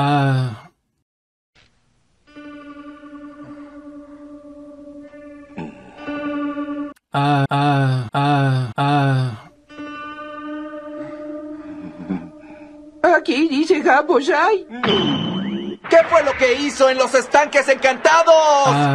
Ah. Ah, ah, ah, ah. Aquí dice Jabo ¿Qué fue lo que hizo en los estanques encantados? Ah.